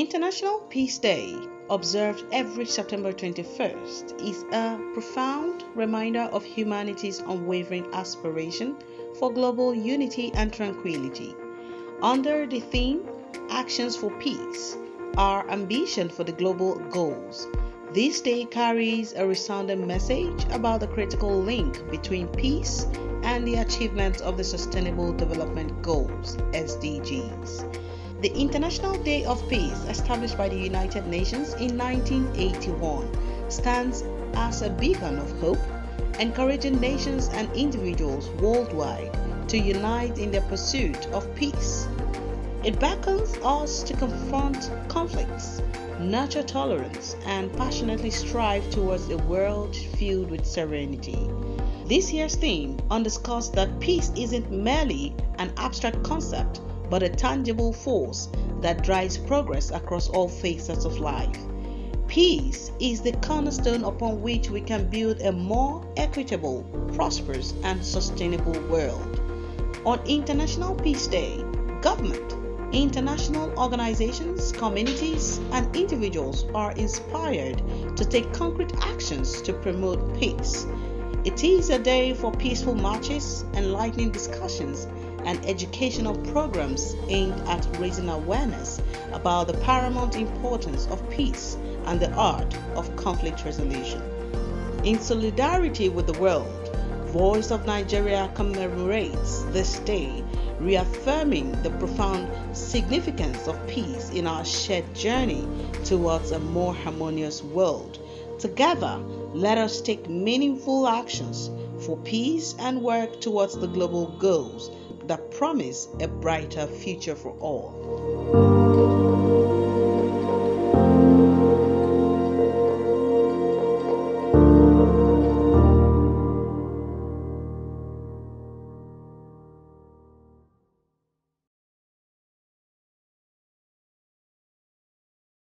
International Peace Day, observed every September 21st, is a profound reminder of humanity's unwavering aspiration for global unity and tranquility. Under the theme Actions for Peace, our ambition for the global goals, this day carries a resounding message about the critical link between peace and the achievement of the Sustainable Development Goals, SDGs. The International Day of Peace, established by the United Nations in 1981, stands as a beacon of hope, encouraging nations and individuals worldwide to unite in their pursuit of peace. It beckons us to confront conflicts, nurture tolerance, and passionately strive towards a world filled with serenity. This year's theme underscores that peace isn't merely an abstract concept but a tangible force that drives progress across all facets of life. Peace is the cornerstone upon which we can build a more equitable, prosperous, and sustainable world. On International Peace Day, government, international organizations, communities, and individuals are inspired to take concrete actions to promote peace. It is a day for peaceful marches, enlightening discussions, and educational programs aimed at raising awareness about the paramount importance of peace and the art of conflict resolution. In solidarity with the world, Voice of Nigeria commemorates this day, reaffirming the profound significance of peace in our shared journey towards a more harmonious world. Together, let us take meaningful actions for peace and work towards the global goals that promise a brighter future for all.